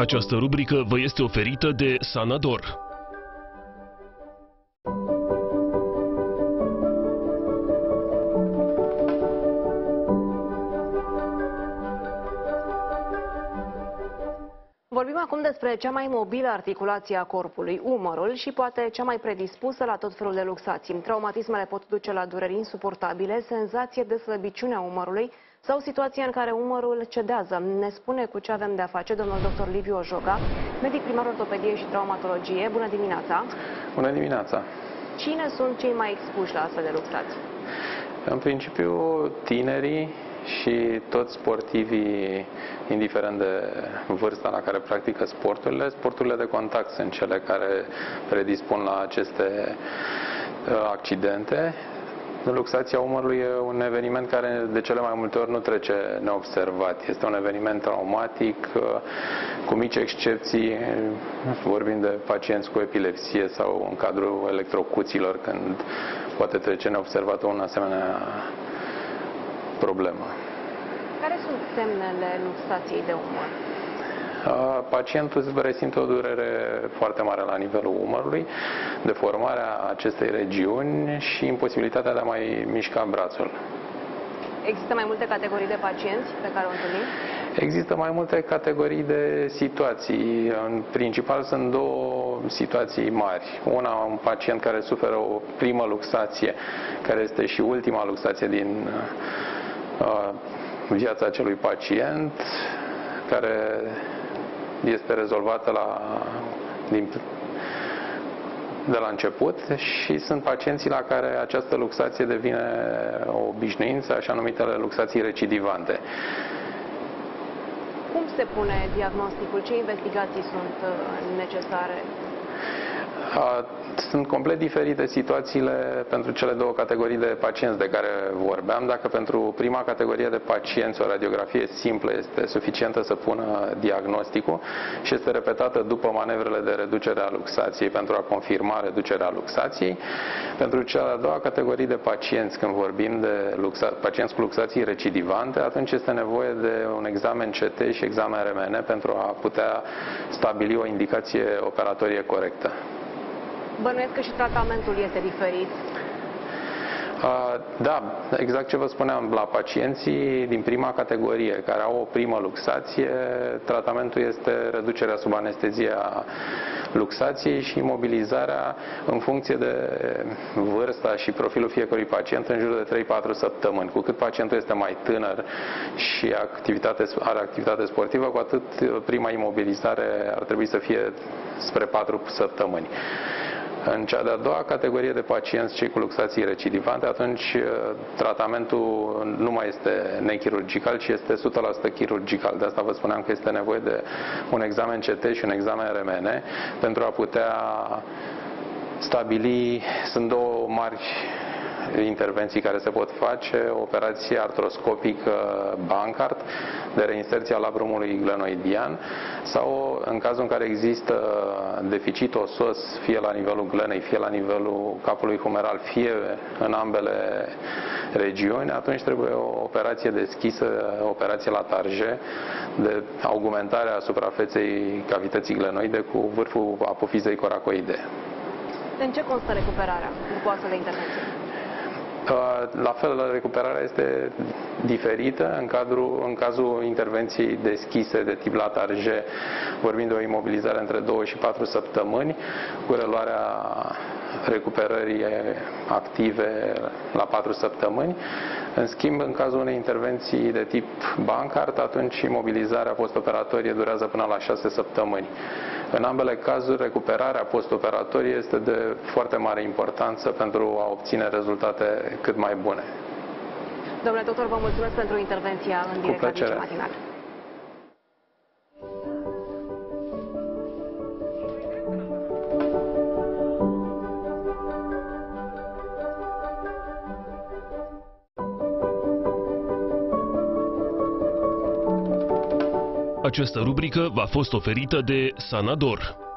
Această rubrică vă este oferită de Sanador. Vorbim acum despre cea mai mobilă articulație a corpului, umărul, și poate cea mai predispusă la tot felul de luxații. Traumatismele pot duce la dureri insuportabile, senzație de slăbiciune a umărului sau situația în care umărul cedează. Ne spune cu ce avem de a face domnul dr. Liviu Ojoga, medic primar ortopedie și traumatologie. Bună dimineața! Bună dimineața! Cine sunt cei mai expuși la astfel de luxații? În principiu, tinerii, și toți sportivii, indiferent de vârsta la care practică sporturile, sporturile de contact sunt cele care predispun la aceste uh, accidente. Luxația umărului e un eveniment care de cele mai multe ori nu trece neobservat. Este un eveniment traumatic, uh, cu mici excepții, vorbim de pacienți cu epilepsie sau în cadrul electrocuților, când poate trece neobservat un asemenea problemă. Care sunt semnele luxației de umăr? Pacientul resimte o durere foarte mare la nivelul umărului, deformarea acestei regiuni și imposibilitatea de a mai mișca brațul. Există mai multe categorii de pacienți pe care o întâlnim? Există mai multe categorii de situații. În principal sunt două situații mari. Una, un pacient care suferă o primă luxație, care este și ultima luxație din viața acelui pacient care este rezolvată la, din, de la început și sunt pacienții la care această luxație devine o obișnuință, așa numitele luxații recidivante. Cum se pune diagnosticul? Ce investigații sunt uh, necesare? Sunt complet diferite situațiile pentru cele două categorii de pacienți de care vorbeam. Dacă pentru prima categorie de pacienți o radiografie simplă este suficientă să pună diagnosticul și este repetată după manevrele de reducere a luxației pentru a confirma reducerea luxației, pentru cea de-a doua categorie de pacienți, când vorbim de luxa, pacienți cu luxații recidivante, atunci este nevoie de un examen CT și examen RMN pentru a putea stabili o indicație operatorie corectă. Bănuiesc că și tratamentul este diferit. Da, exact ce vă spuneam, la pacienții din prima categorie care au o primă luxație, tratamentul este reducerea sub anestezie a luxației și imobilizarea în funcție de vârsta și profilul fiecărui pacient în jur de 3-4 săptămâni. Cu cât pacientul este mai tânăr și activitate, are activitate sportivă, cu atât prima imobilizare ar trebui să fie spre 4 săptămâni. În cea de-a doua categorie de pacienți, cei cu luxații recidivante, atunci uh, tratamentul nu mai este nechirurgical, ci este 100% chirurgical. De asta vă spuneam că este nevoie de un examen CT și un examen RMN pentru a putea stabili, sunt două mari intervenții care se pot face, operație artroscopică Bankart de reinserție a labrumului glenoidian sau în cazul în care există deficit osos fie la nivelul glenei, fie la nivelul capului humeral, fie în ambele regiuni, atunci trebuie o operație deschisă, operație la tarje de augmentare a suprafeței cavității glenoide cu vârful apofizei coracoide. În ce constă recuperarea după astfel de intervenție? La fel, recuperarea este diferită în, cadrul, în cazul intervenției deschise de tip latarje, vorbim de o imobilizare între 2 și 4 săptămâni, cu reluarea recuperării active la 4 săptămâni. În schimb, în cazul unei intervenții de tip Bancart, atunci imobilizarea postoperatorie durează până la 6 săptămâni. În ambele cazuri, recuperarea postoperatorie este de foarte mare importanță pentru a obține rezultate cât mai bune. Domnule doctor, vă mulțumesc pentru intervenția în direct la matinal. Această rubrică v-a fost oferită de Sanador.